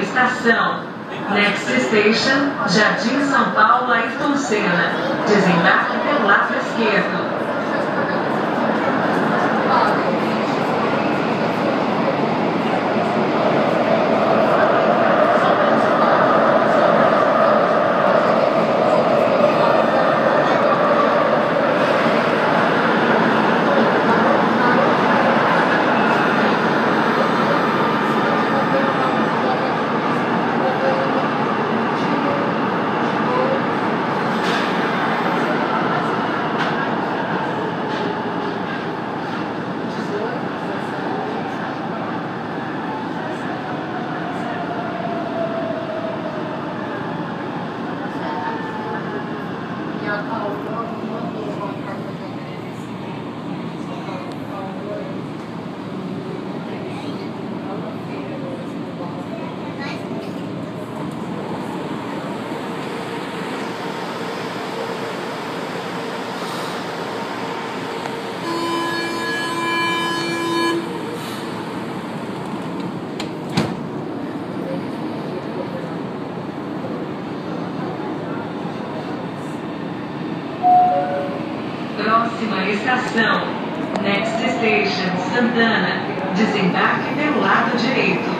estação. Next Station, Jardim São Paulo, Ayrton Senna. Desembarque pelo lado esquerdo. Oh, Próxima estação. Next Station, Santana. Desembarque pelo lado direito.